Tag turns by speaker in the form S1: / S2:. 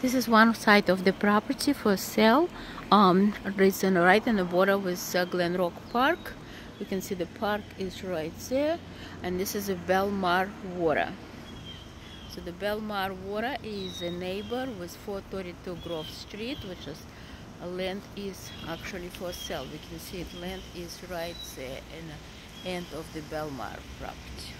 S1: This is one side of the property for sale. Um, it's right on the border with uh, Glenrock Park. You can see the park is right there. And this is a Belmar Water. So the Belmar Water is a neighbor with 432 Grove Street, which is uh, land is actually for sale. We can see it, land is right there in the end of the Belmar property.